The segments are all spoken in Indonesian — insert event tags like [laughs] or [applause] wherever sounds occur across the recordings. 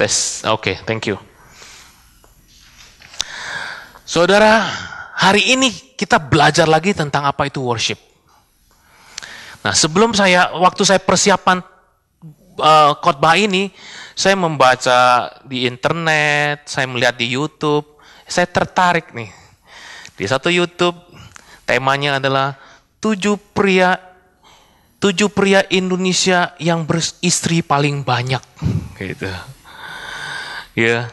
Tes. Oke, okay, thank you. Saudara, hari ini kita belajar lagi tentang apa itu worship. Nah, sebelum saya waktu saya persiapan uh, khotbah ini, saya membaca di internet, saya melihat di YouTube, saya tertarik nih. Di satu YouTube temanya adalah tujuh pria tujuh pria Indonesia yang beristri paling banyak, gitu. Ya,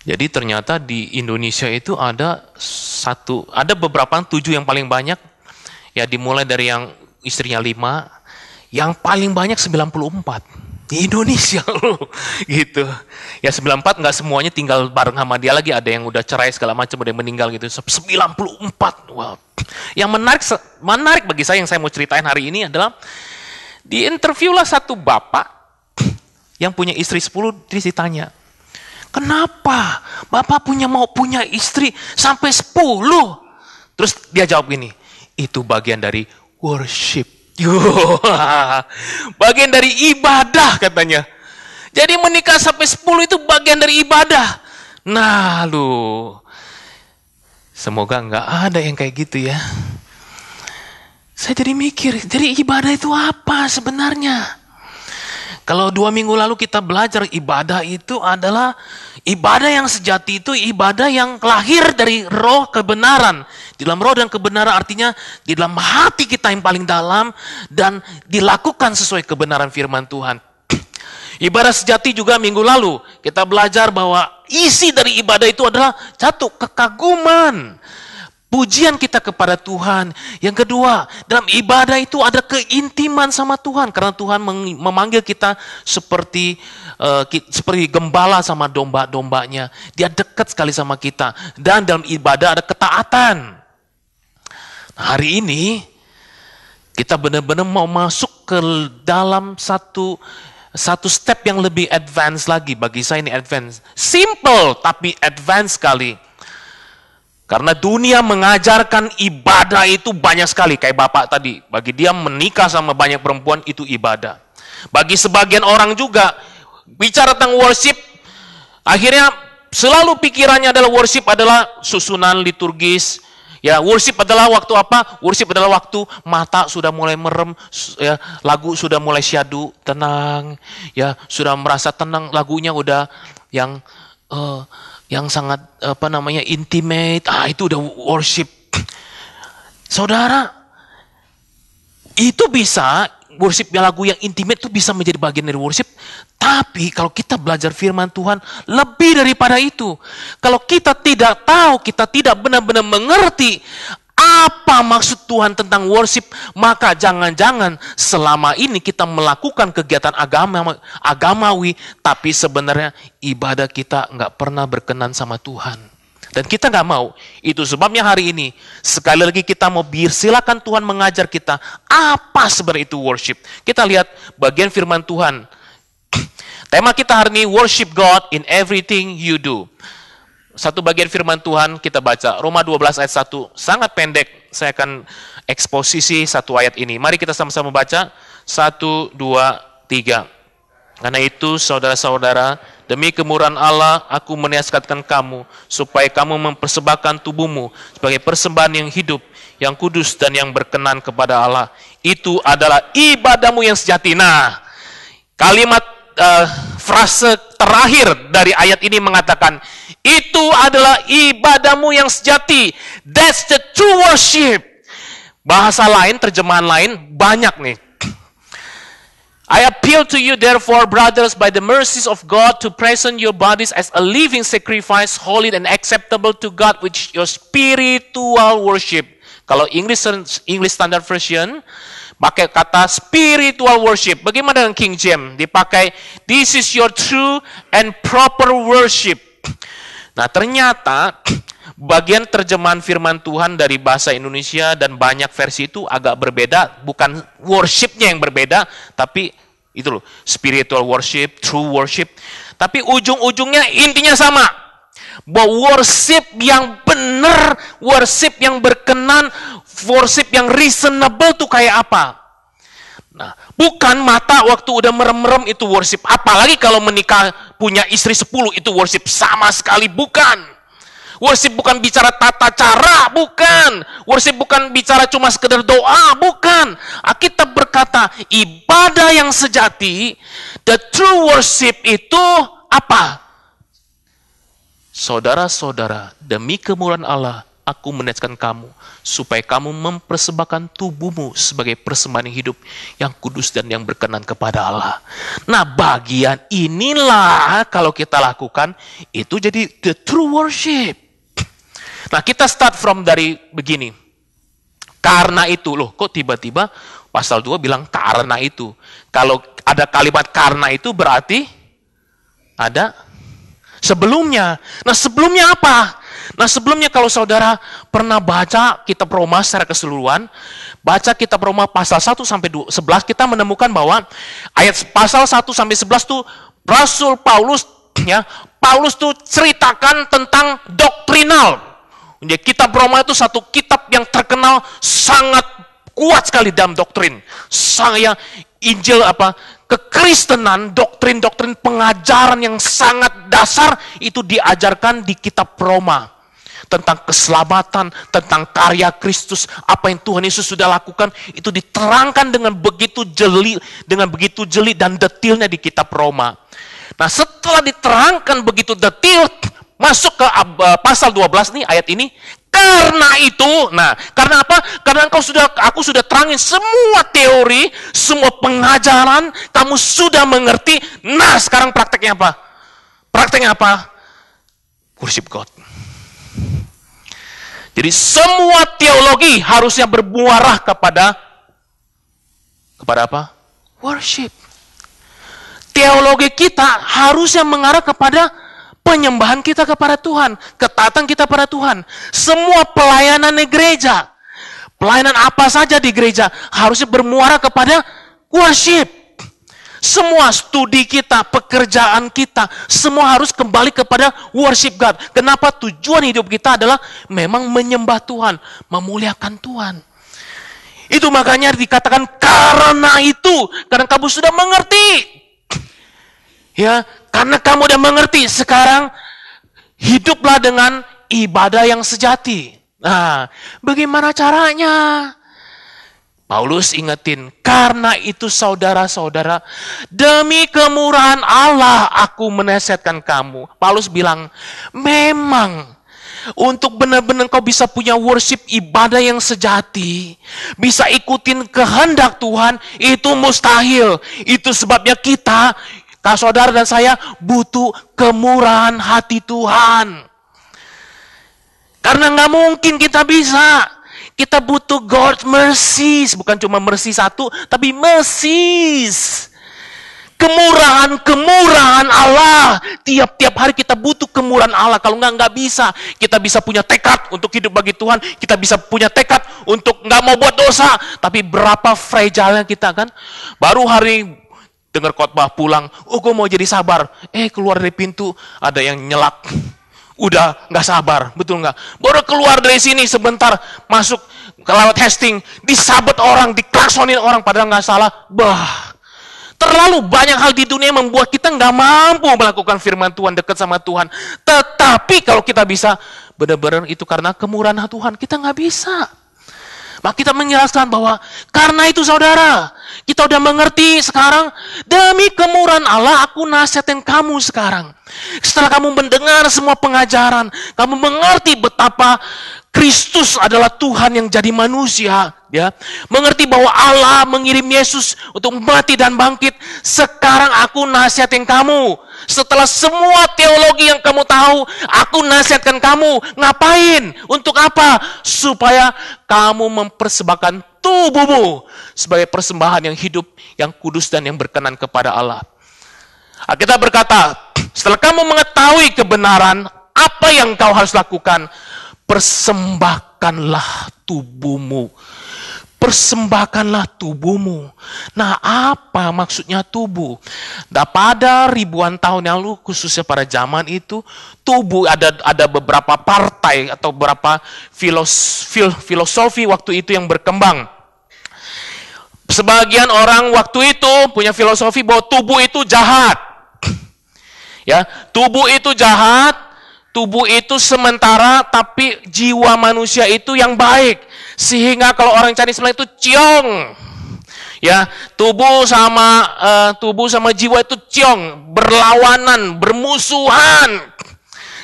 jadi ternyata di Indonesia itu ada satu, ada beberapa tujuh yang paling banyak. Ya dimulai dari yang istrinya lima, yang paling banyak 94 di Indonesia [laughs] loh gitu. Ya 94 nggak semuanya tinggal bareng sama dia lagi. Ada yang udah cerai segala macam udah meninggal gitu. 94 wow. Yang menarik menarik bagi saya yang saya mau ceritain hari ini adalah di interview lah satu bapak yang punya istri 10 terus ditanya kenapa bapak punya mau punya istri sampai 10 terus dia jawab gini itu bagian dari worship. [laughs] bagian dari ibadah katanya. Jadi menikah sampai 10 itu bagian dari ibadah. Nah lu, semoga nggak ada yang kayak gitu ya. Saya jadi mikir, jadi ibadah itu apa sebenarnya? Kalau dua minggu lalu kita belajar ibadah itu adalah ibadah yang sejati itu ibadah yang lahir dari roh kebenaran. Di dalam roh dan kebenaran artinya di dalam hati kita yang paling dalam dan dilakukan sesuai kebenaran firman Tuhan. [clears throat] Ibadah sejati juga minggu lalu kita belajar bahwa isi dari ibadah itu adalah satu kekaguman, Pujian kita kepada Tuhan. Yang kedua, dalam ibadah itu ada keintiman sama Tuhan karena Tuhan memanggil kita seperti uh, seperti gembala sama domba-dombanya. Dia dekat sekali sama kita dan dalam ibadah ada ketaatan. Nah, hari ini kita benar-benar mau masuk ke dalam satu satu step yang lebih advance lagi bagi saya ini advance. Simple tapi advance sekali karena dunia mengajarkan ibadah itu banyak sekali. Kayak bapak tadi. Bagi dia menikah sama banyak perempuan itu ibadah. Bagi sebagian orang juga. Bicara tentang worship. Akhirnya selalu pikirannya adalah worship adalah susunan liturgis. Ya, worship adalah waktu apa? Worship adalah waktu mata sudah mulai merem, ya, lagu sudah mulai syadu, tenang, ya, sudah merasa tenang, lagunya udah yang uh, yang sangat apa namanya intimate, ah itu udah worship. [clears throat] Saudara, itu bisa worship lagu yang intimate itu bisa menjadi bagian dari worship. Tapi kalau kita belajar firman Tuhan lebih daripada itu. Kalau kita tidak tahu, kita tidak benar-benar mengerti apa maksud Tuhan tentang worship, maka jangan-jangan selama ini kita melakukan kegiatan agama agamawi, tapi sebenarnya ibadah kita nggak pernah berkenan sama Tuhan. Dan kita nggak mau. Itu sebabnya hari ini, sekali lagi kita mau bir, silakan Tuhan mengajar kita apa sebenarnya itu worship. Kita lihat bagian firman Tuhan. [clears throat] Tema kita hari ini, worship God in everything you do. Satu bagian firman Tuhan kita baca, Roma 12 ayat 1, sangat pendek, saya akan eksposisi satu ayat ini. Mari kita sama-sama baca, satu, dua, tiga. Karena itu saudara-saudara, demi kemurahan Allah, aku menasihatkan kamu, supaya kamu mempersembahkan tubuhmu sebagai persembahan yang hidup, yang kudus dan yang berkenan kepada Allah. Itu adalah ibadahmu yang sejati. Nah, kalimat uh, frase terakhir dari ayat ini mengatakan, itu adalah ibadahmu yang sejati. That's the true worship. Bahasa lain, terjemahan lain banyak nih. I appeal to you therefore brothers by the mercies of God to present your bodies as a living sacrifice holy and acceptable to God which your spiritual worship. Kalau English English Standard Version pakai kata spiritual worship. Bagaimana dengan King James? Dipakai this is your true and proper worship. Nah ternyata bagian terjemahan firman Tuhan dari bahasa Indonesia dan banyak versi itu agak berbeda, bukan worshipnya yang berbeda, tapi itu loh, spiritual worship, true worship. Tapi ujung-ujungnya intinya sama. Bahwa worship yang benar, worship yang berkenan, worship yang reasonable tuh kayak apa? Nah, Bukan mata waktu udah merem-merem itu worship. Apalagi kalau menikah punya istri sepuluh itu worship. Sama sekali bukan. Worship bukan bicara tata cara, bukan. Worship bukan bicara cuma sekedar doa, bukan. Alkitab berkata, ibadah yang sejati, the true worship itu apa? Saudara-saudara, demi kemurahan Allah, aku meneteskan kamu supaya kamu mempersembahkan tubuhmu sebagai persembahan hidup yang kudus dan yang berkenan kepada Allah. Nah, bagian inilah kalau kita lakukan itu jadi the true worship. Nah, kita start from dari begini. Karena itu loh, kok tiba-tiba pasal 2 bilang karena itu. Kalau ada kalimat karena itu berarti ada sebelumnya. Nah, sebelumnya apa? Nah sebelumnya kalau saudara pernah baca kitab Roma secara keseluruhan, baca kitab Roma pasal 1 sampai 11 kita menemukan bahwa ayat pasal 1 sampai 11 tuh Rasul Paulus ya, Paulus tuh ceritakan tentang doktrinal. Jadi kitab Roma itu satu kitab yang terkenal sangat kuat sekali dalam doktrin. Saya Injil apa kekristenan, doktrin-doktrin pengajaran yang sangat dasar itu diajarkan di kitab Roma. Tentang keselamatan, tentang karya Kristus, apa yang Tuhan Yesus sudah lakukan, itu diterangkan dengan begitu jeli, dengan begitu jeli dan detailnya di kitab Roma. Nah setelah diterangkan begitu detail, masuk ke uh, pasal 12 nih ayat ini, karena itu, nah, karena apa? Karena engkau sudah, aku sudah terangin semua teori, semua pengajaran, kamu sudah mengerti. Nah, sekarang prakteknya apa? Prakteknya apa? Worship God. Jadi semua teologi harusnya bermuarah kepada kepada apa? Worship. Teologi kita harusnya mengarah kepada penyembahan kita kepada Tuhan, ketaatan kita pada Tuhan. Semua pelayanan di gereja, pelayanan apa saja di gereja harusnya bermuara kepada worship. Semua studi kita, pekerjaan kita, semua harus kembali kepada worship God. Kenapa tujuan hidup kita adalah memang menyembah Tuhan, memuliakan Tuhan. Itu makanya dikatakan karena itu, karena kamu sudah mengerti. Ya, karena kamu udah mengerti, sekarang hiduplah dengan ibadah yang sejati. Nah, bagaimana caranya? Paulus ingetin, karena itu saudara-saudara, demi kemurahan Allah aku menesetkan kamu. Paulus bilang, memang untuk benar-benar kau bisa punya worship ibadah yang sejati, bisa ikutin kehendak Tuhan, itu mustahil. Itu sebabnya kita Kak saudara dan saya butuh kemurahan hati Tuhan. Karena nggak mungkin kita bisa. Kita butuh God mercies. Bukan cuma mercy satu, tapi mercies. Kemurahan-kemurahan Allah. Tiap-tiap hari kita butuh kemurahan Allah. Kalau nggak, nggak bisa. Kita bisa punya tekad untuk hidup bagi Tuhan. Kita bisa punya tekad untuk nggak mau buat dosa. Tapi berapa fragile kita kan. Baru hari dengar khotbah pulang, oh gue mau jadi sabar. Eh keluar dari pintu ada yang nyelak. [laughs] Udah nggak sabar, betul nggak? Baru keluar dari sini sebentar masuk ke lewat Hastings, disabet orang, diklaksonin orang padahal nggak salah. Bah, terlalu banyak hal di dunia yang membuat kita nggak mampu melakukan firman Tuhan dekat sama Tuhan. Tetapi kalau kita bisa benar-benar itu karena kemurahan Tuhan, kita nggak bisa. Maka kita menjelaskan bahwa karena itu saudara, kita udah mengerti sekarang demi kemurahan Allah aku nasihatin kamu sekarang. Setelah kamu mendengar semua pengajaran, kamu mengerti betapa Kristus adalah Tuhan yang jadi manusia, ya. Mengerti bahwa Allah mengirim Yesus untuk mati dan bangkit. Sekarang aku nasihatin kamu. Setelah semua teologi yang kamu tahu, aku nasihatkan kamu. Ngapain? Untuk apa? Supaya kamu mempersembahkan tubuhmu sebagai persembahan yang hidup, yang kudus dan yang berkenan kepada Allah. Kita berkata, setelah kamu mengetahui kebenaran, apa yang kau harus lakukan? Persembahkanlah tubuhmu. Persembahkanlah tubuhmu. Nah, apa maksudnya tubuh? Nah, pada ribuan tahun yang lalu, khususnya pada zaman itu, tubuh ada ada beberapa partai atau beberapa filos, fil, filosofi waktu itu yang berkembang. Sebagian orang waktu itu punya filosofi bahwa tubuh itu jahat. [clears throat] Ya, tubuh itu jahat, tubuh itu sementara tapi jiwa manusia itu yang baik. Sehingga kalau orang Chinese bilang itu ciong. Ya, tubuh sama uh, tubuh sama jiwa itu ciong, berlawanan, bermusuhan.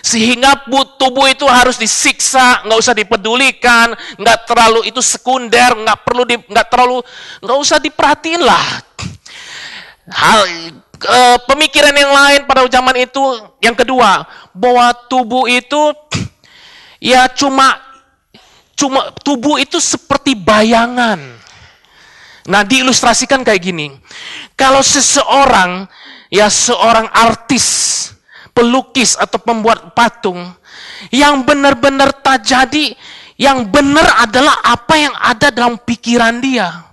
Sehingga tubuh itu harus disiksa, nggak usah dipedulikan, nggak terlalu itu sekunder, nggak perlu di, nggak terlalu nggak usah diperhatiin lah. Hal e, pemikiran yang lain pada zaman itu yang kedua bahwa tubuh itu ya cuma cuma tubuh itu seperti bayangan. Nah, diilustrasikan kayak gini. Kalau seseorang ya seorang artis, pelukis atau pembuat patung yang benar-benar tak jadi, yang benar adalah apa yang ada dalam pikiran dia.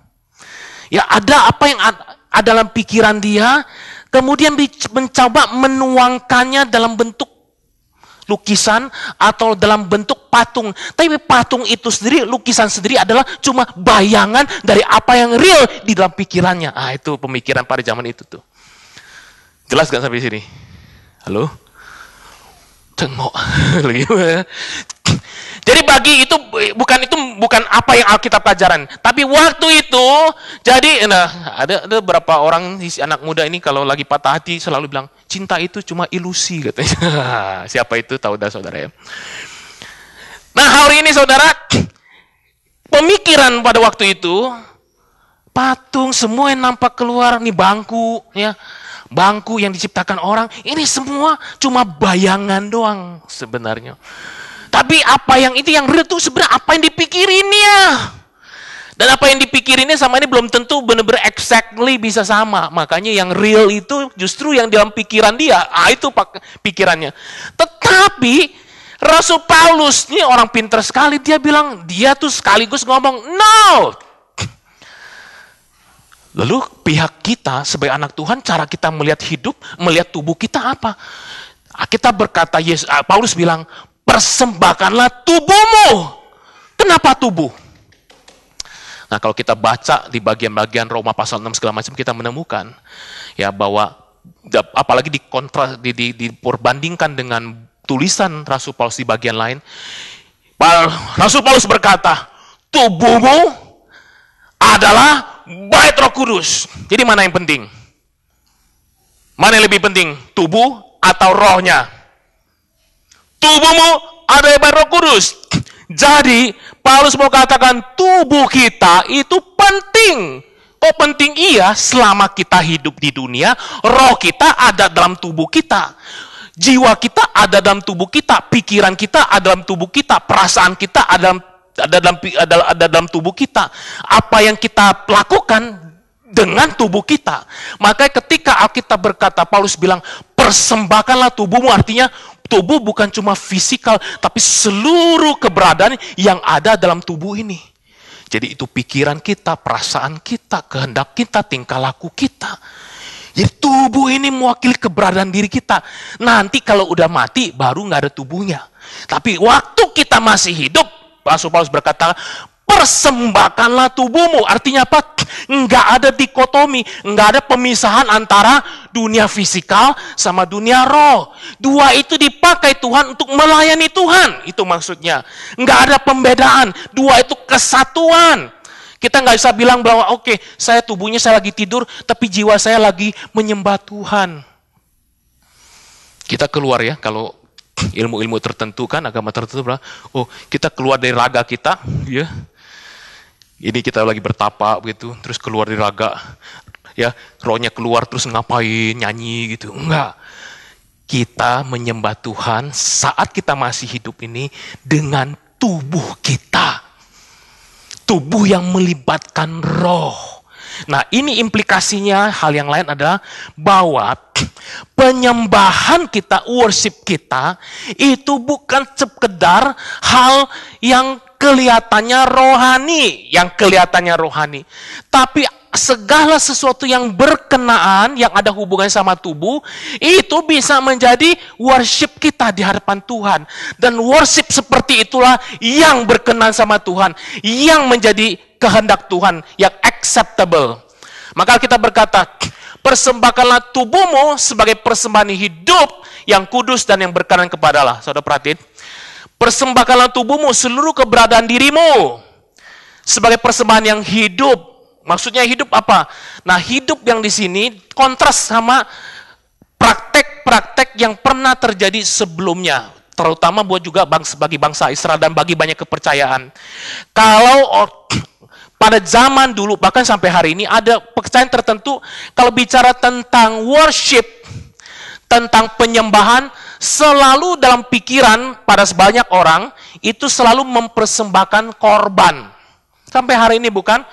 Ya, ada apa yang ada, ada dalam pikiran dia, kemudian mencoba menuangkannya dalam bentuk lukisan atau dalam bentuk patung. Tapi patung itu sendiri, lukisan sendiri adalah cuma bayangan dari apa yang real di dalam pikirannya. Ah, itu pemikiran pada zaman itu tuh. Jelas gak sampai sini? Halo? Cengok. [laughs] Jadi bagi itu bukan itu bukan apa yang Alkitab pelajaran, tapi waktu itu jadi nah ada ada beberapa orang anak muda ini kalau lagi patah hati selalu bilang cinta itu cuma ilusi katanya. [laughs] Siapa itu tahu dah saudara ya. Nah hari ini saudara pemikiran pada waktu itu patung semua yang nampak keluar nih bangku ya bangku yang diciptakan orang ini semua cuma bayangan doang sebenarnya. Tapi apa yang itu yang real itu sebenarnya apa yang dipikirinnya. Dan apa yang dipikirinnya sama ini belum tentu benar-benar exactly bisa sama. Makanya yang real itu justru yang dalam pikiran dia. Ah itu pikirannya. Tetapi Rasul Paulus ini orang pinter sekali. Dia bilang, dia tuh sekaligus ngomong, no. Lalu pihak kita sebagai anak Tuhan, cara kita melihat hidup, melihat tubuh kita apa? Kita berkata, Yesus, ah, Paulus bilang, persembahkanlah tubuhmu. Kenapa tubuh? Nah, kalau kita baca di bagian-bagian Roma pasal 6 segala macam kita menemukan ya bahwa apalagi dikontra di, di, diperbandingkan dengan tulisan Rasul Paulus di bagian lain, Rasul Paulus berkata, tubuhmu adalah bait Roh Kudus. Jadi mana yang penting? Mana yang lebih penting? Tubuh atau rohnya? Tubuhmu ada yang roh kudus. Jadi, Paulus mau katakan tubuh kita itu penting. Oh penting iya selama kita hidup di dunia, roh kita ada dalam tubuh kita. Jiwa kita ada dalam tubuh kita, pikiran kita ada dalam tubuh kita, perasaan kita ada dalam ada dalam ada, ada dalam tubuh kita. Apa yang kita lakukan dengan tubuh kita. Maka ketika Alkitab berkata, Paulus bilang, persembahkanlah tubuhmu, artinya tubuh bukan cuma fisikal, tapi seluruh keberadaan yang ada dalam tubuh ini. Jadi itu pikiran kita, perasaan kita, kehendak kita, tingkah laku kita. Jadi tubuh ini mewakili keberadaan diri kita. Nanti kalau udah mati, baru nggak ada tubuhnya. Tapi waktu kita masih hidup, Rasul Paulus berkata, persembahkanlah tubuhmu. Artinya apa? Enggak ada dikotomi, enggak ada pemisahan antara dunia fisikal sama dunia roh. Dua itu dipakai Tuhan untuk melayani Tuhan. Itu maksudnya. Enggak ada pembedaan. Dua itu kesatuan. Kita nggak bisa bilang bahwa oke, okay, saya tubuhnya saya lagi tidur, tapi jiwa saya lagi menyembah Tuhan. Kita keluar ya, kalau ilmu-ilmu tertentu kan, agama tertentu, oh kita keluar dari raga kita, ya, ini kita lagi bertapa begitu, terus keluar di raga, ya rohnya keluar terus ngapain nyanyi gitu, enggak. Kita menyembah Tuhan saat kita masih hidup ini dengan tubuh kita. Tubuh yang melibatkan roh. Nah ini implikasinya hal yang lain adalah bahwa penyembahan kita, worship kita itu bukan sekedar hal yang kelihatannya rohani, yang kelihatannya rohani. Tapi segala sesuatu yang berkenaan, yang ada hubungan sama tubuh, itu bisa menjadi worship kita di hadapan Tuhan. Dan worship seperti itulah yang berkenan sama Tuhan, yang menjadi kehendak Tuhan, yang acceptable. Maka kita berkata, persembahkanlah tubuhmu sebagai persembahan hidup yang kudus dan yang berkenan kepada Allah. Saudara perhatiin, persembahkanlah tubuhmu seluruh keberadaan dirimu sebagai persembahan yang hidup. Maksudnya hidup apa? Nah, hidup yang di sini kontras sama praktek-praktek yang pernah terjadi sebelumnya, terutama buat juga bangsa bagi bangsa Israel dan bagi banyak kepercayaan. Kalau [clears throat] pada zaman dulu bahkan sampai hari ini ada kepercayaan tertentu kalau bicara tentang worship, tentang penyembahan selalu dalam pikiran pada sebanyak orang itu selalu mempersembahkan korban. Sampai hari ini bukan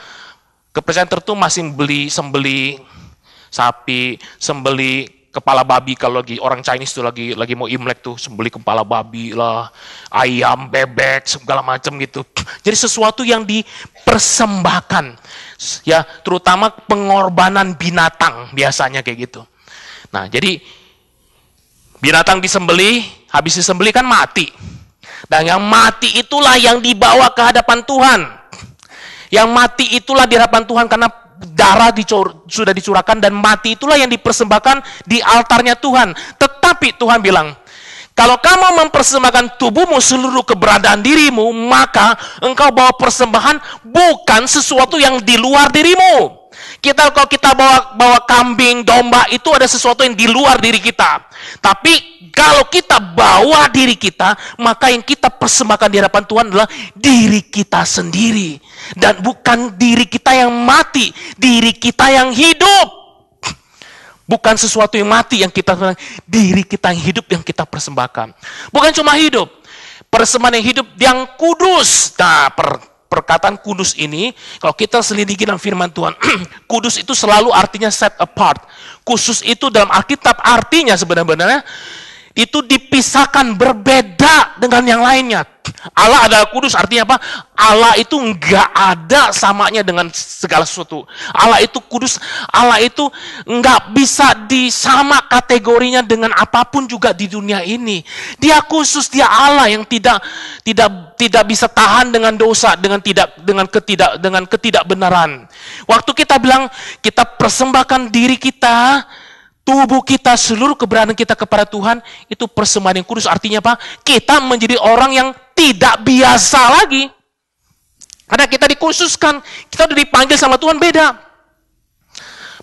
kepercayaan tertentu masih beli sembeli sapi, sembeli kepala babi kalau lagi orang Chinese tuh lagi lagi mau Imlek tuh sembeli kepala babi lah, ayam, bebek, segala macam gitu. Jadi sesuatu yang dipersembahkan. Ya, terutama pengorbanan binatang biasanya kayak gitu. Nah, jadi binatang disembeli, habis disembeli kan mati. Dan yang mati itulah yang dibawa ke hadapan Tuhan. Yang mati itulah di hadapan Tuhan karena darah dicur, sudah dicurahkan dan mati itulah yang dipersembahkan di altarnya Tuhan. Tetapi Tuhan bilang, kalau kamu mempersembahkan tubuhmu seluruh keberadaan dirimu, maka engkau bawa persembahan bukan sesuatu yang di luar dirimu. Kita kalau kita bawa bawa kambing, domba itu ada sesuatu yang di luar diri kita. Tapi kalau kita bawa diri kita, maka yang kita persembahkan di hadapan Tuhan adalah diri kita sendiri. Dan bukan diri kita yang mati, diri kita yang hidup. Bukan sesuatu yang mati yang kita diri kita yang hidup yang kita persembahkan. Bukan cuma hidup, persembahan yang hidup yang kudus. Nah, per, perkataan kudus ini, kalau kita selidiki dalam firman Tuhan, [clears throat] kudus itu selalu artinya set apart. Khusus itu dalam Alkitab artinya sebenarnya itu dipisahkan berbeda dengan yang lainnya. Allah adalah kudus artinya apa? Allah itu enggak ada samanya dengan segala sesuatu. Allah itu kudus, Allah itu enggak bisa disama kategorinya dengan apa pun juga di dunia ini. Dia khusus, dia Allah yang tidak tidak tidak bisa tahan dengan dosa, dengan tidak dengan ketidak dengan ketidakbenaran. Waktu kita bilang kita persembahkan diri kita tubuh kita, seluruh keberadaan kita kepada Tuhan, itu persembahan yang kudus. Artinya apa? Kita menjadi orang yang tidak biasa lagi. Karena kita dikhususkan, kita udah dipanggil sama Tuhan beda.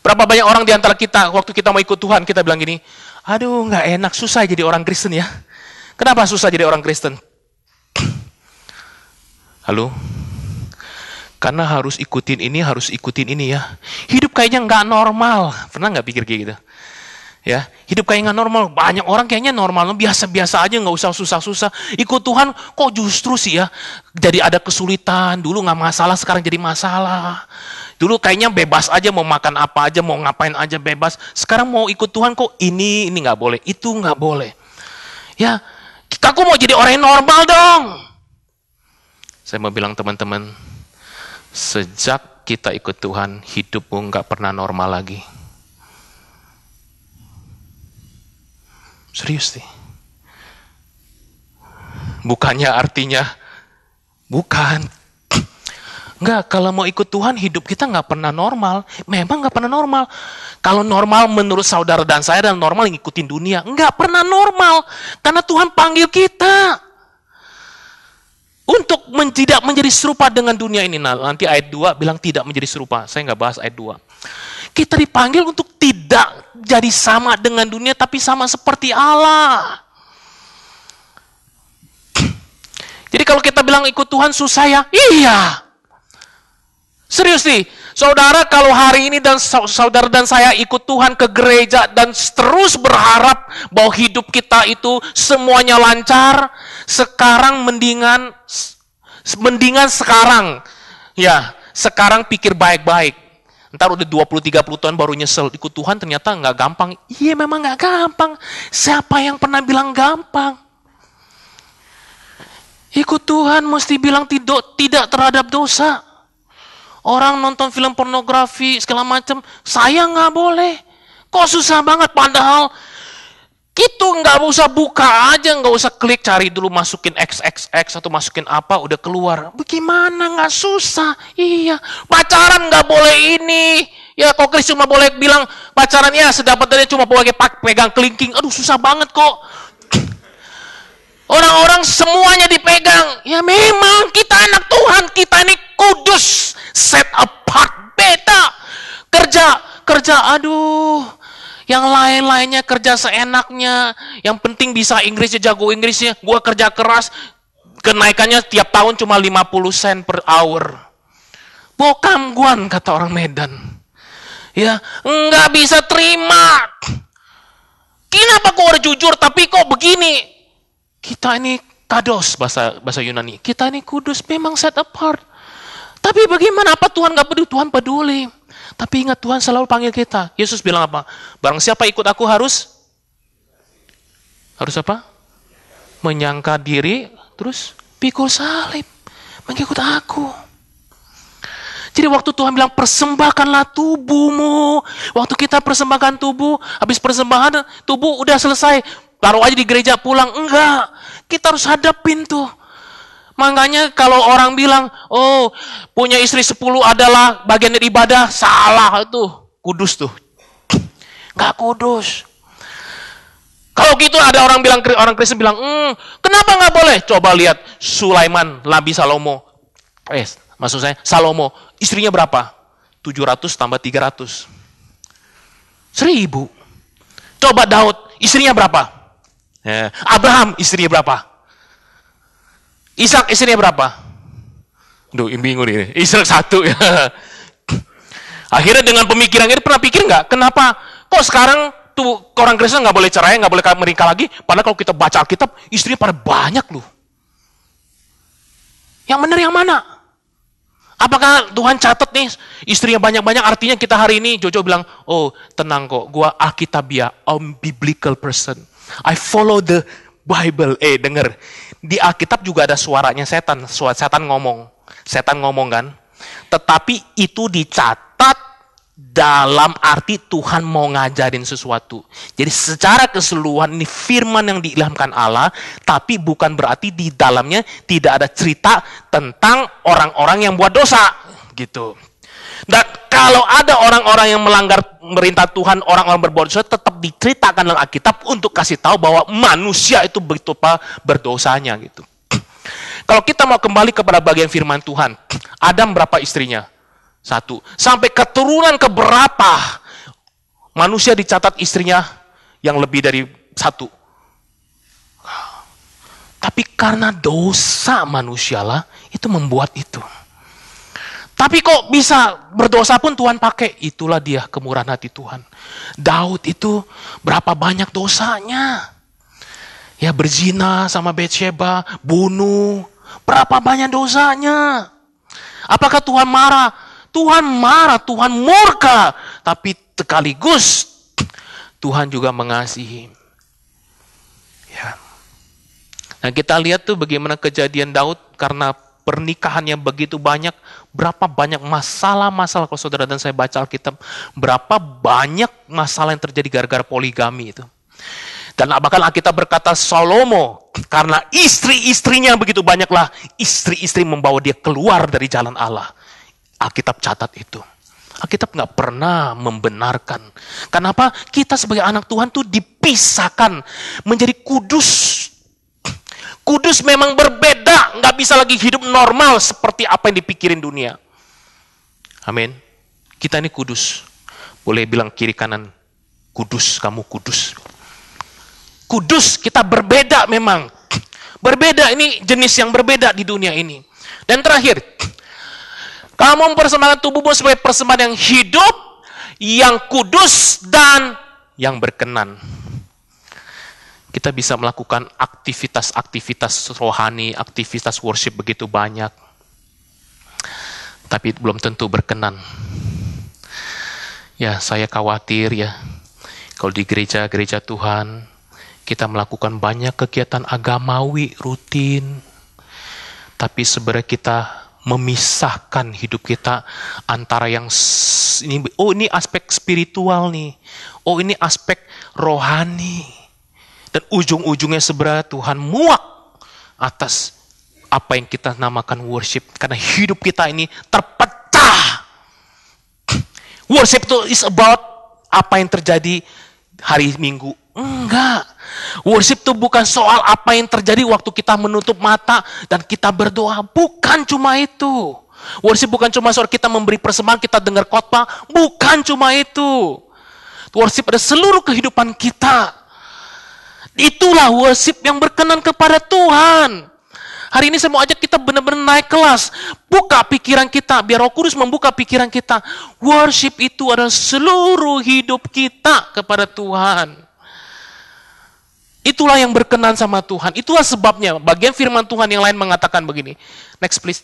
Berapa banyak orang di antara kita, waktu kita mau ikut Tuhan, kita bilang gini, aduh nggak enak, susah jadi orang Kristen ya. Kenapa susah jadi orang Kristen? Halo? Karena harus ikutin ini, harus ikutin ini ya. Hidup kayaknya nggak normal. Pernah nggak pikir kayak gitu? Ya hidup kayak nggak normal. Banyak orang kayaknya normal biasa-biasa aja nggak usah susah-susah. Ikut Tuhan kok justru sih ya jadi ada kesulitan. Dulu nggak masalah sekarang jadi masalah. Dulu kayaknya bebas aja mau makan apa aja mau ngapain aja bebas. Sekarang mau ikut Tuhan kok ini ini nggak boleh itu nggak boleh. Ya aku mau jadi orang yang normal dong. Saya mau bilang teman-teman sejak kita ikut Tuhan hidupmu nggak pernah normal lagi Serius nih. Bukannya artinya, bukan. Enggak, kalau mau ikut Tuhan hidup kita nggak pernah normal. Memang nggak pernah normal. Kalau normal menurut saudara dan saya dan normal ngikutin dunia. Nggak pernah normal. Karena Tuhan panggil kita. Untuk men tidak menjadi serupa dengan dunia ini. Nah, nanti ayat 2 bilang tidak menjadi serupa. Saya nggak bahas ayat 2. Kita dipanggil untuk tidak jadi sama dengan dunia, tapi sama seperti Allah. Jadi kalau kita bilang ikut Tuhan susah ya, iya. Serius nih, saudara kalau hari ini dan saudara dan saya ikut Tuhan ke gereja dan terus berharap bahwa hidup kita itu semuanya lancar, sekarang mendingan mendingan sekarang ya, sekarang pikir baik-baik. Ntar udah 20-30 tahun baru nyesel ikut Tuhan ternyata nggak gampang. Iya memang nggak gampang. Siapa yang pernah bilang gampang? Ikut Tuhan mesti bilang tidak, tidak terhadap dosa. Orang nonton film pornografi segala macam, saya nggak boleh. Kok susah banget padahal Gitu nggak usah buka aja, nggak usah klik cari dulu masukin XXX atau masukin apa udah keluar. Bagaimana nggak susah? Iya, pacaran nggak boleh ini. Ya kok Chris cuma boleh bilang pacaran ya sedapat cuma boleh pegang kelingking. Aduh susah banget kok. Orang-orang semuanya dipegang. Ya memang kita anak Tuhan, kita ini kudus, set apart, beda. Kerja, kerja, aduh yang lain-lainnya kerja seenaknya. Yang penting bisa Inggrisnya, jago Inggrisnya. Gua kerja keras, kenaikannya tiap tahun cuma 50 sen per hour. Bokam guan, kata orang Medan. Ya, nggak bisa terima. Kenapa kok udah jujur, tapi kok begini? Kita ini kados, bahasa bahasa Yunani. Kita ini kudus, memang set apart. Tapi bagaimana apa Tuhan nggak peduli? Tuhan peduli. Tapi ingat Tuhan selalu panggil kita. Yesus bilang apa? Barang siapa ikut aku harus harus apa? Menyangka diri, terus pikul salib. Mengikut aku. Jadi waktu Tuhan bilang persembahkanlah tubuhmu. Waktu kita persembahkan tubuh, habis persembahan tubuh udah selesai. Taruh aja di gereja pulang. Enggak. Kita harus hadapin tuh. Makanya kalau orang bilang, oh punya istri sepuluh adalah bagian dari ibadah, salah itu. Kudus tuh. Gak kudus. Kalau gitu ada orang bilang orang Kristen bilang, hmm, kenapa nggak boleh? Coba lihat Sulaiman, Nabi Salomo. Eh, maksud saya Salomo, istrinya berapa? 700 tambah 300. Seribu. Coba Daud, istrinya berapa? Eh, Abraham, istrinya berapa? Ishak istrinya berapa? Duh, bingung ini. Ishak satu ya. [laughs] Akhirnya dengan pemikiran ini pernah pikir nggak? Kenapa? Kok sekarang tuh orang Kristen nggak boleh cerai, nggak boleh menikah lagi? Padahal kalau kita baca Alkitab, istrinya pada banyak loh. Yang benar yang mana? Apakah Tuhan catat nih istrinya banyak-banyak artinya kita hari ini Jojo bilang, oh tenang kok, gua Alkitabiah, I'm biblical person. I follow the Bible. Eh denger, di Alkitab juga ada suaranya setan. Setan ngomong. Setan ngomong kan. Tetapi itu dicatat dalam arti Tuhan mau ngajarin sesuatu. Jadi secara keseluruhan ini firman yang diilhamkan Allah, tapi bukan berarti di dalamnya tidak ada cerita tentang orang-orang yang buat dosa. Gitu. Dan kalau ada orang-orang yang melanggar merintah Tuhan, orang-orang berbuat dosa, tetap diceritakan dalam Alkitab untuk kasih tahu bahwa manusia itu begitu apa berdosanya gitu. Kalau kita mau kembali kepada bagian firman Tuhan, Adam berapa istrinya? Satu. Sampai keturunan keberapa manusia dicatat istrinya yang lebih dari satu. Tapi karena dosa manusialah itu membuat itu. Tapi kok bisa berdosa pun Tuhan pakai. Itulah dia kemurahan hati Tuhan. Daud itu berapa banyak dosanya. Ya berzina sama Betsheba, bunuh. Berapa banyak dosanya. Apakah Tuhan marah? Tuhan marah, Tuhan murka. Tapi sekaligus Tuhan juga mengasihi. Ya. Nah kita lihat tuh bagaimana kejadian Daud karena pernikahan yang begitu banyak, berapa banyak masalah-masalah kalau saudara dan saya baca Alkitab, berapa banyak masalah yang terjadi gara-gara poligami itu. Dan bahkan Alkitab berkata Salomo, karena istri-istrinya begitu banyaklah, istri-istri membawa dia keluar dari jalan Allah. Alkitab catat itu. Alkitab nggak pernah membenarkan. Kenapa? Kita sebagai anak Tuhan tuh dipisahkan menjadi kudus Kudus memang berbeda, nggak bisa lagi hidup normal seperti apa yang dipikirin dunia. Amin. Kita ini kudus. Boleh bilang kiri kanan, kudus, kamu kudus. Kudus, kita berbeda memang. Berbeda, ini jenis yang berbeda di dunia ini. Dan terakhir, kamu mempersembahkan tubuhmu sebagai persembahan yang hidup, yang kudus, dan yang berkenan kita bisa melakukan aktivitas-aktivitas rohani, aktivitas worship begitu banyak. Tapi belum tentu berkenan. Ya, saya khawatir ya. Kalau di gereja-gereja Tuhan, kita melakukan banyak kegiatan agamawi rutin. Tapi sebenarnya kita memisahkan hidup kita antara yang ini oh ini aspek spiritual nih. Oh ini aspek rohani Dan ujung-ujungnya sebenarnya Tuhan muak atas apa yang kita namakan worship. Karena hidup kita ini terpecah. Worship itu is about apa yang terjadi hari Minggu. Enggak. Worship itu bukan soal apa yang terjadi waktu kita menutup mata dan kita berdoa. Bukan cuma itu. Worship bukan cuma soal kita memberi persembahan, kita dengar khotbah. Bukan cuma itu. Worship ada seluruh kehidupan kita. Itulah worship yang berkenan kepada Tuhan. Hari ini saya mau ajak kita benar-benar naik kelas. Buka pikiran kita, biar roh kudus membuka pikiran kita. Worship itu adalah seluruh hidup kita kepada Tuhan. Itulah yang berkenan sama Tuhan. Itulah sebabnya. Bagian firman Tuhan yang lain mengatakan begini. Next please.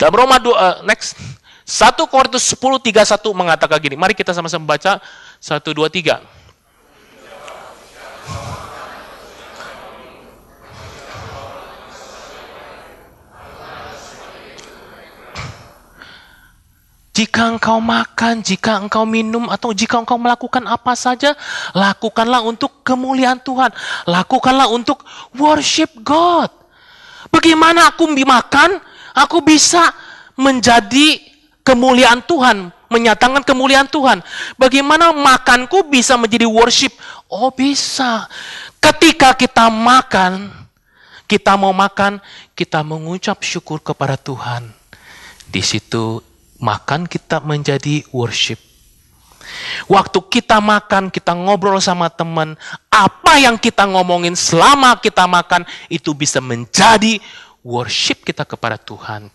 Dalam Roma 2, uh, eh, next. 1 Korintus 10, 31 mengatakan gini. Mari kita sama-sama baca. 1, 2, 3. Jika engkau makan, jika engkau minum, atau jika engkau melakukan apa saja, lakukanlah untuk kemuliaan Tuhan. Lakukanlah untuk worship God. Bagaimana aku makan, aku bisa menjadi kemuliaan Tuhan, menyatakan kemuliaan Tuhan. Bagaimana makanku bisa menjadi worship? Oh bisa. Ketika kita makan, kita mau makan, kita mengucap syukur kepada Tuhan. Di situ makan kita menjadi worship. Waktu kita makan, kita ngobrol sama teman, apa yang kita ngomongin selama kita makan itu bisa menjadi worship kita kepada Tuhan.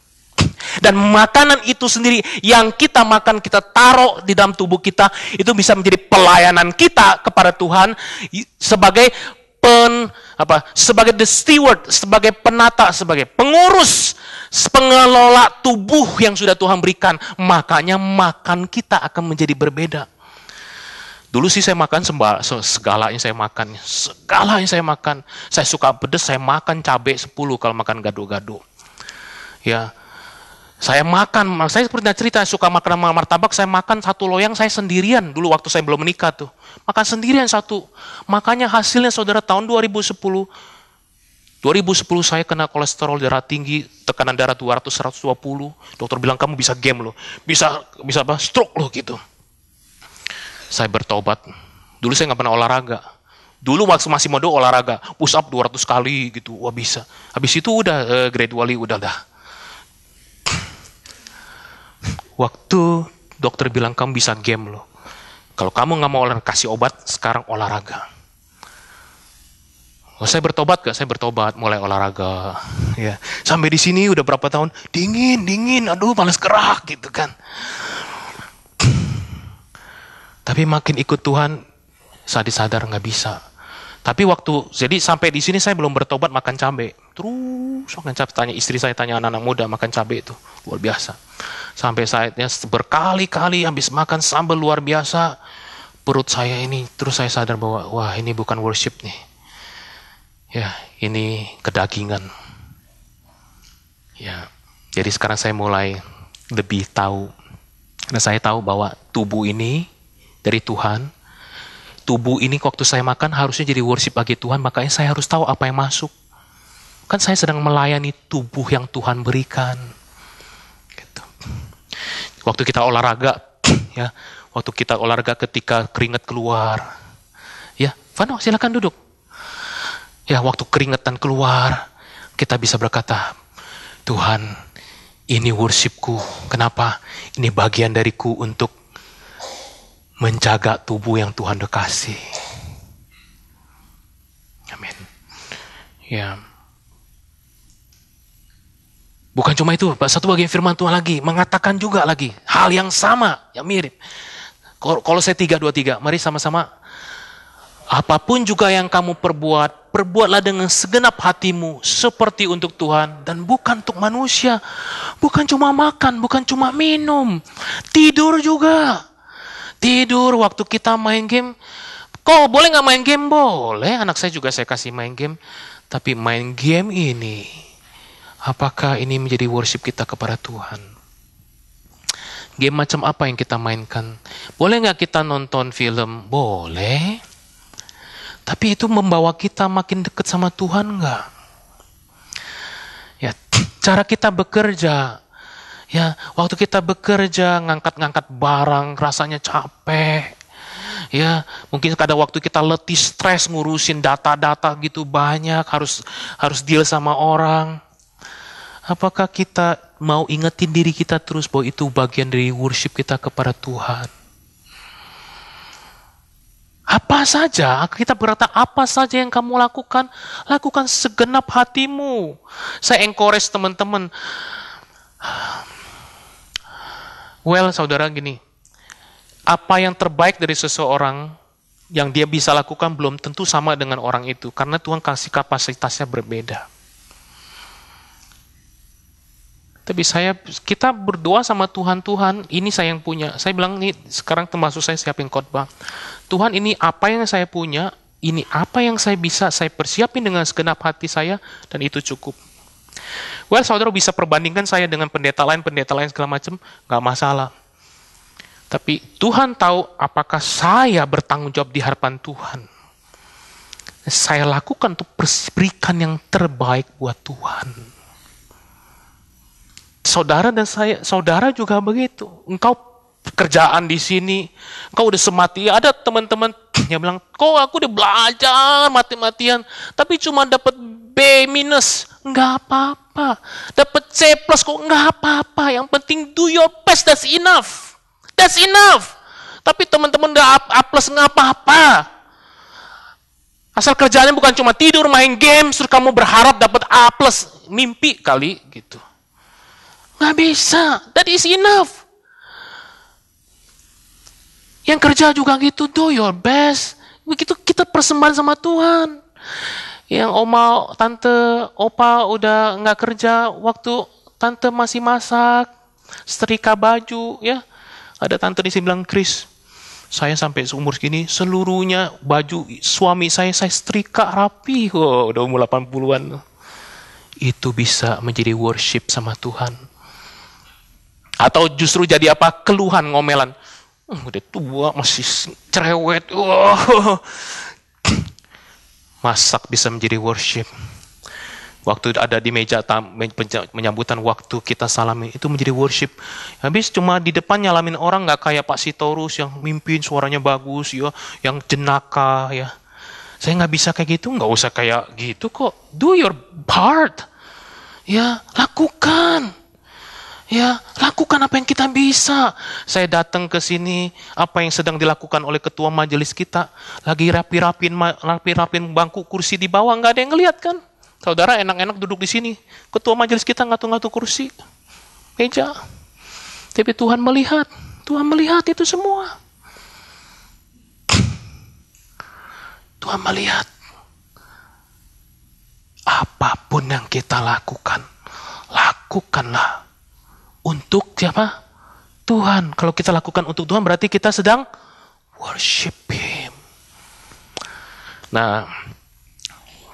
Dan makanan itu sendiri yang kita makan, kita taruh di dalam tubuh kita, itu bisa menjadi pelayanan kita kepada Tuhan sebagai pen apa sebagai the steward, sebagai penata, sebagai pengurus, pengelola tubuh yang sudah Tuhan berikan. Makanya makan kita akan menjadi berbeda. Dulu sih saya makan segala yang saya makan, segala yang saya makan. Saya suka pedas, saya makan cabai 10 kalau makan gado-gado. Ya, saya makan, saya pernah cerita suka makan martabak, saya makan satu loyang saya sendirian dulu waktu saya belum menikah tuh. Makan sendirian satu. Makanya hasilnya saudara tahun 2010 2010 saya kena kolesterol darah tinggi, tekanan darah 200 120. Dokter bilang kamu bisa game loh. Bisa bisa apa? Stroke loh gitu. Saya bertobat. Dulu saya nggak pernah olahraga. Dulu waktu masih mode olahraga, push up 200 kali gitu. Wah bisa. Habis itu udah uh, gradually udah dah. Waktu dokter bilang kamu bisa game loh. Kalau kamu nggak mau olahraga, kasih obat, sekarang olahraga. Oh, saya bertobat gak? Saya bertobat, mulai olahraga. Ya, sampai di sini udah berapa tahun? Dingin, dingin, aduh, malas gerak gitu kan. Tapi makin ikut Tuhan, saat disadar nggak bisa. Tapi waktu, jadi sampai di sini saya belum bertobat makan cabai. Terus makan cabai, tanya istri saya, tanya anak-anak muda makan cabai itu. Luar biasa. Sampai saatnya berkali-kali habis makan sambal luar biasa. Perut saya ini, terus saya sadar bahwa, wah ini bukan worship nih Ya, ini kedagingan. Ya, jadi sekarang saya mulai lebih tahu. Karena saya tahu bahwa tubuh ini dari Tuhan. Tubuh ini waktu saya makan harusnya jadi worship bagi Tuhan, makanya saya harus tahu apa yang masuk. Kan saya sedang melayani tubuh yang Tuhan berikan. Gitu. Waktu kita olahraga, [clears throat] ya, waktu kita olahraga ketika keringat keluar, ya, Vano silakan duduk. Ya, waktu keringetan keluar, kita bisa berkata, Tuhan, ini worshipku. Kenapa? Ini bagian dariku untuk menjaga tubuh yang Tuhan dekasi. Amin. Ya. Bukan cuma itu, satu bagian firman Tuhan lagi, mengatakan juga lagi, hal yang sama, yang mirip. Kalau saya 323, mari sama-sama Apa pun juga yang kamu perbuat, perbuatlah dengan segenap hatimu seperti untuk Tuhan dan bukan untuk manusia. Bukan cuma makan, bukan cuma minum. Tidur juga. Tidur waktu kita main game. Kok boleh nggak main game? Boleh. Anak saya juga saya kasih main game. Tapi main game ini, apakah ini menjadi worship kita kepada Tuhan? Game macam apa yang kita mainkan? Boleh nggak kita nonton film? Boleh. Tapi itu membawa kita makin dekat sama Tuhan enggak? Ya, [tsk] cara kita bekerja, ya, waktu kita bekerja ngangkat-ngangkat barang rasanya capek. Ya, mungkin kadang waktu kita letih, stres ngurusin data-data gitu banyak, harus harus deal sama orang. Apakah kita mau ingetin diri kita terus bahwa itu bagian dari worship kita kepada Tuhan? Apa saja, kita berkata apa saja yang kamu lakukan, lakukan segenap hatimu. Saya encourage teman-teman. Well, saudara gini, apa yang terbaik dari seseorang yang dia bisa lakukan belum tentu sama dengan orang itu, karena Tuhan kasih kapasitasnya berbeda. Tapi saya kita berdoa sama Tuhan, Tuhan, ini saya yang punya. Saya bilang nih sekarang termasuk saya siapin khotbah. Tuhan, ini apa yang saya punya, ini apa yang saya bisa saya persiapin dengan segenap hati saya dan itu cukup. Well, saudara bisa perbandingkan saya dengan pendeta lain, pendeta lain segala macam, nggak masalah. Tapi Tuhan tahu apakah saya bertanggung jawab di hadapan Tuhan. Saya lakukan untuk berikan yang terbaik buat Tuhan. Saudara dan saya, saudara juga begitu. Engkau kerjaan di sini, engkau udah semati. Ada teman-teman [clears throat] yang bilang, kok aku udah belajar mati-matian, tapi cuma dapat B minus, nggak apa-apa. Dapat C plus kok nggak apa-apa. Yang penting do your best, that's enough. That's enough. Tapi teman-teman udah A, A plus nggak apa-apa. Asal kerjaannya bukan cuma tidur, main game, terus kamu berharap dapat A plus. Mimpi kali gitu. Nggak bisa. That is enough. Yang kerja juga gitu, do your best. Begitu kita persembahan sama Tuhan. Yang oma, tante, opa udah nggak kerja waktu tante masih masak, setrika baju, ya. Ada tante di sini bilang, Chris, saya sampai seumur segini, seluruhnya baju suami saya, saya setrika rapi. Oh, udah umur 80-an. Itu bisa menjadi worship sama Tuhan atau justru jadi apa? Keluhan, ngomelan. Uh, udah tua, masih cerewet. Wow. [clears throat] Masak bisa menjadi worship. Waktu ada di meja tam, menyambutan waktu kita salami, itu menjadi worship. Habis cuma di depan nyalamin orang nggak kayak Pak Sitorus yang mimpin suaranya bagus, ya, yang jenaka, ya. Saya nggak bisa kayak gitu, nggak usah kayak gitu kok. Do your part. Ya, lakukan. Ya, lakukan apa yang kita bisa. Saya datang ke sini, apa yang sedang dilakukan oleh ketua majelis kita, lagi rapi-rapin rapi-rapin bangku kursi di bawah, nggak ada yang ngeliat kan? Saudara enak-enak duduk di sini. Ketua majelis kita ngatur-ngatur kursi, meja. Tapi Tuhan melihat, Tuhan melihat itu semua. Tuhan melihat apa pun yang kita lakukan, lakukanlah untuk siapa? Tuhan. Kalau kita lakukan untuk Tuhan berarti kita sedang worship Him. Nah,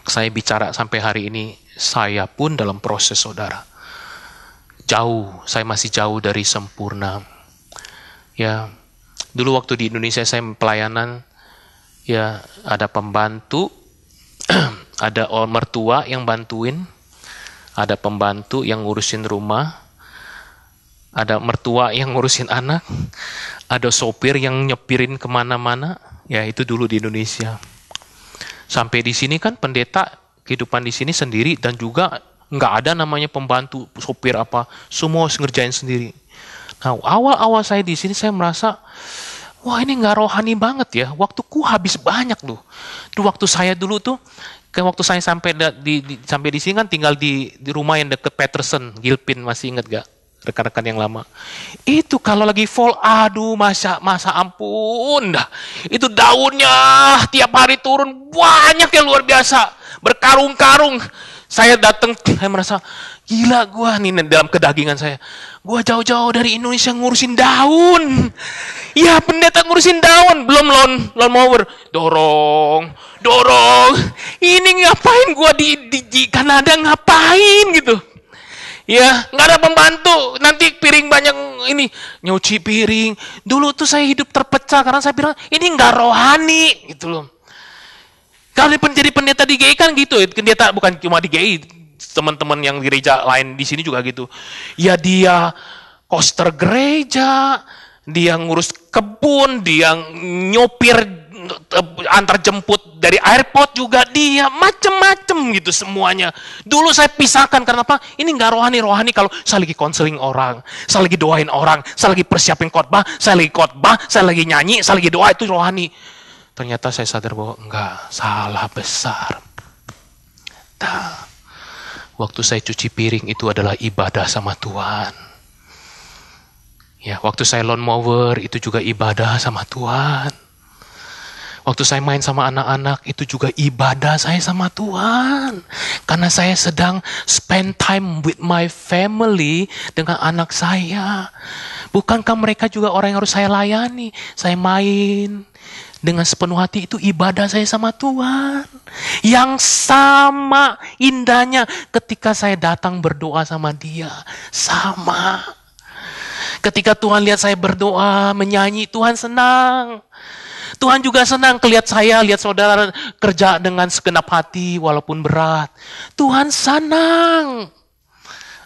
saya bicara sampai hari ini, saya pun dalam proses saudara. Jauh, saya masih jauh dari sempurna. Ya, dulu waktu di Indonesia saya pelayanan, ya ada pembantu, [clears throat] ada mertua yang bantuin, ada pembantu yang ngurusin rumah, ada mertua yang ngurusin anak, ada sopir yang nyepirin ke mana-mana, ya itu dulu di Indonesia. Sampai di sini kan pendeta kehidupan di sini sendiri dan juga nggak ada namanya pembantu sopir apa, semua ngerjain sendiri. Nah awal-awal saya di sini saya merasa, wah ini nggak rohani banget ya, waktuku habis banyak loh. Di waktu saya dulu tuh, ke waktu saya sampai di, di, sampai di sini kan tinggal di, di rumah yang deket Peterson, Gilpin masih inget gak? Rekan-rekan yang lama. Itu kalau lagi fall, aduh masa masa ampun dah. Itu daunnya tiap hari turun banyak yang luar biasa, berkarung-karung. Saya datang, saya merasa gila gua nih dalam kedagingan saya. Gua jauh-jauh dari Indonesia ngurusin daun. Ya pendeta ngurusin daun, belum lawn lawn mower. Dorong, dorong. Ini ngapain gua di, di, di Kanada ngapain gitu? Ya, nggak ada pembantu. Nanti piring banyak ini nyuci piring. Dulu tuh saya hidup terpecah karena saya bilang ini nggak rohani gitu loh. Kalau menjadi pendeta di GI kan gitu, pendeta bukan cuma di GI, teman-teman yang gereja lain di sini juga gitu. Ya dia koster gereja, dia ngurus kebun, dia nyopir antar jemput dari airport juga dia macem-macem gitu semuanya. Dulu saya pisahkan karena apa? Ini nggak rohani rohani kalau saya lagi konseling orang, saya lagi doain orang, saya lagi persiapin khotbah, saya lagi khotbah, saya lagi nyanyi, saya lagi doa itu rohani. Ternyata saya sadar bahwa enggak salah besar. Nah, waktu saya cuci piring itu adalah ibadah sama Tuhan. Ya, waktu saya lawn mower itu juga ibadah sama Tuhan. Waktu saya main sama anak-anak itu juga ibadah saya sama Tuhan. Karena saya sedang spend time with my family dengan anak saya. Bukankah mereka juga orang yang harus saya layani? Saya main dengan sepenuh hati itu ibadah saya sama Tuhan. Yang sama indahnya ketika saya datang berdoa sama dia. Sama. Ketika Tuhan lihat saya berdoa, menyanyi, Tuhan senang. Tuhan juga senang kelihat saya, lihat saudara kerja dengan segenap hati walaupun berat. Tuhan senang.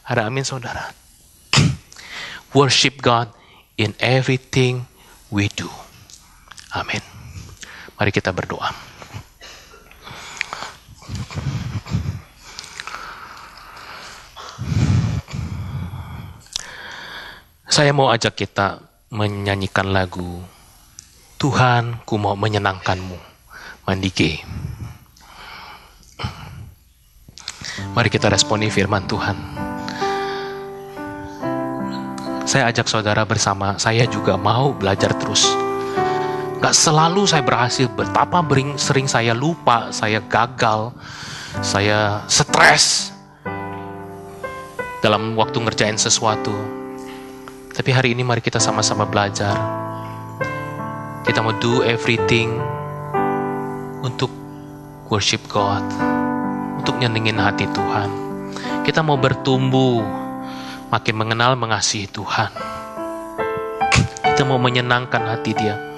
Ada amin saudara. Worship God in everything we do. Amin. Mari kita berdoa. Saya mau ajak kita menyanyikan lagu Tuhan ku mau menyenangkanmu. Mandike Mari kita responi firman Tuhan. Saya ajak saudara bersama Saya juga mau belajar terus. Gak selalu saya berhasil Betapa sering saya lupa Saya gagal Saya stres Dalam waktu ngerjain sesuatu. Tapi hari ini mari kita sama-sama belajar. Kita mau do everything untuk worship God, untuk nyenengin hati Tuhan. Kita mau bertumbuh, makin mengenal mengasihi Tuhan. Kita mau menyenangkan hati Dia.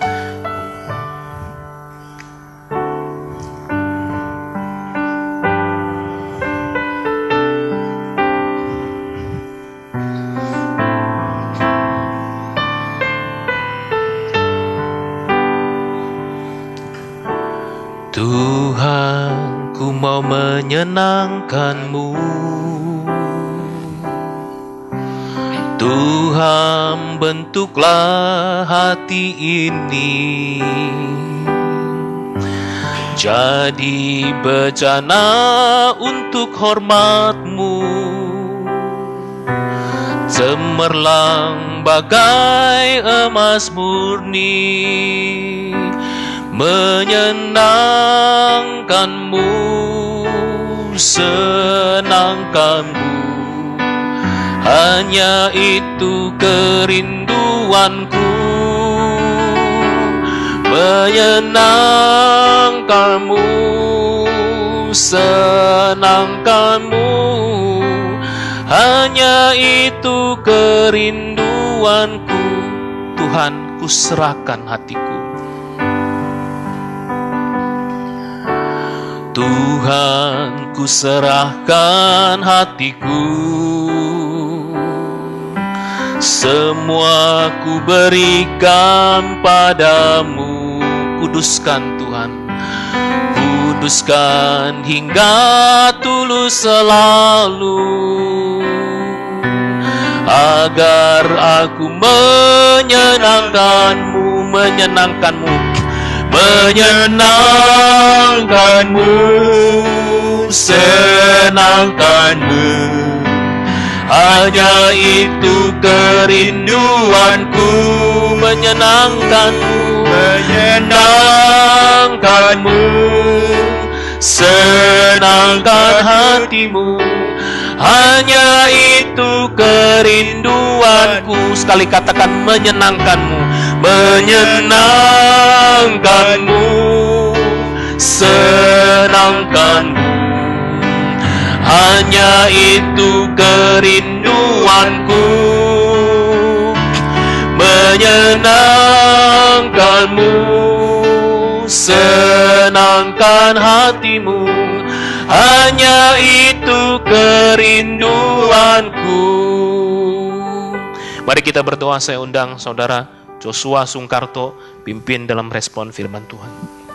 Bentuklah hati ini Jadi bejana untuk hormatmu. Cemerlang bagai emas murni Menyenangkanmu senangkanmu Hanya itu kerinduanku. Menyenangkanmu Senangkanmu Hanya itu kerinduanku. Tuhan ku serahkan hatiku. Tuhan ku serahkan hatiku Semua ku berikan padamu Kuduskan Tuhan. Kuduskan hingga tulus selalu. Agar aku menyenangkanmu Menyenangkanmu menyenangkanmu senangkanmu hanya itu kerinduanku menyenangkanmu. Menyenangkanmu. Senangkan hatimu. Hanya itu kerinduanku. Sekali katakan menyenangkanmu. Menyenangkanmu. Senangkanmu hanya itu kerinduanku. Menyenangkanmu. Senangkan hatimu. Hanya itu kerinduanku. Mari kita berdoa, saya undang saudara Joshua Sungkarto pimpin dalam respon firman Tuhan.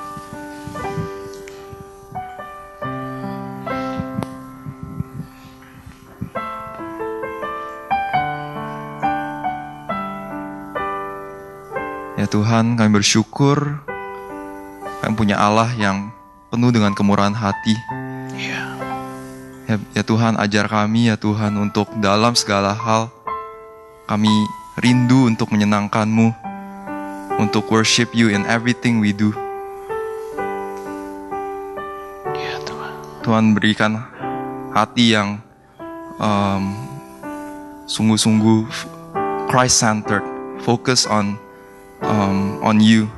Tuhan, kami bersyukur kami punya Allah yang penuh dengan kemurahan hati. Ya, Ya, ya Tuhan, ajar kami ya Tuhan untuk dalam segala hal kami rindu untuk menyenangkan-Mu, untuk worship You in everything we do. ya Tuhan. Tuhan berikan hati yang um, sungguh-sungguh Christ-centered, focus on um, on You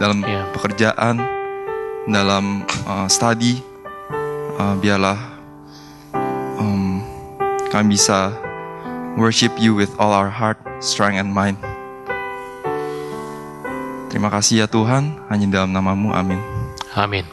dalam Ya. pekerjaan, dalam uh, study, uh, biarlah um, kami bisa worship You with all our heart, strength, and mind. Terima kasih ya Tuhan, hanya dalam namamu, amin. Amin.